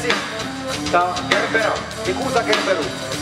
Sì. Da Gerbero, Icusa Gerberù.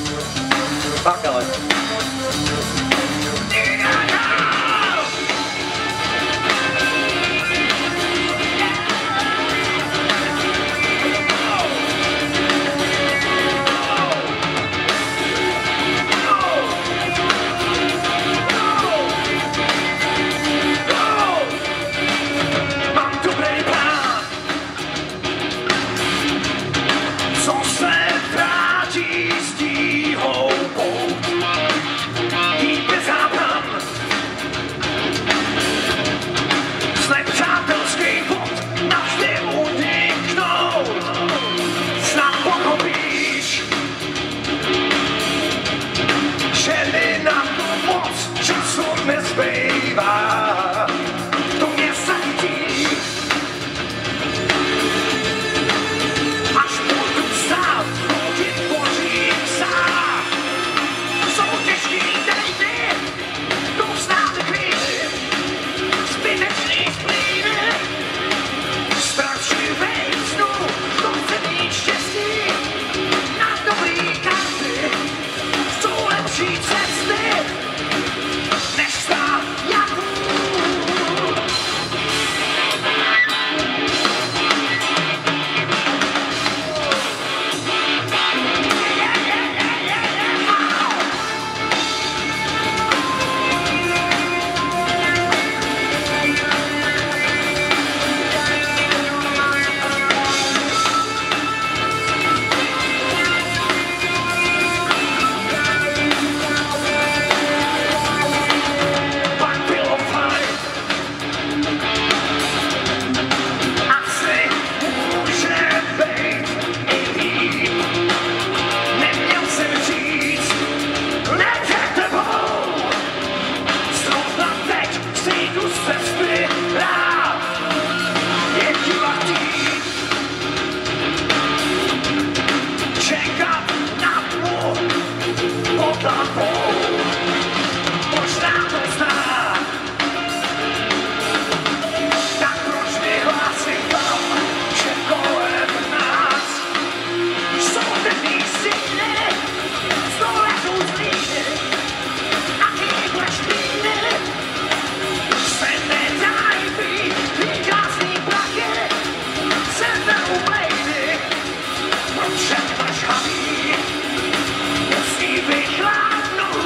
Musí být hladnou.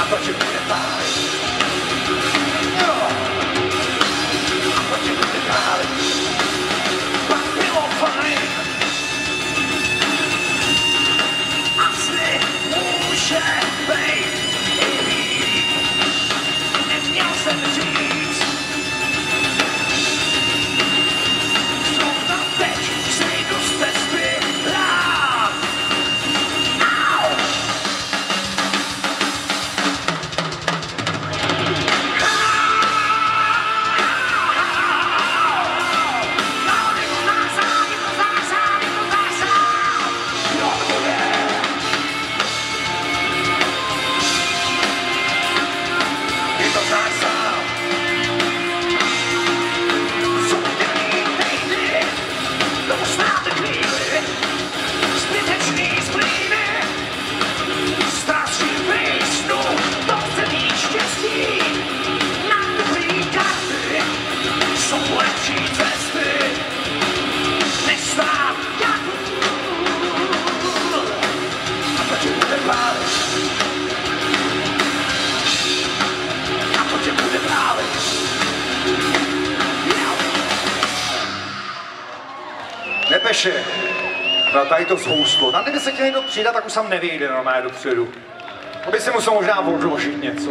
A proč bude pár? Češe na tady to schoustvo. Tam, kdyby se chtěl někdo přidat, tak už sam nevyjde normálně dopředu. Aby by si musel možná odložit něco.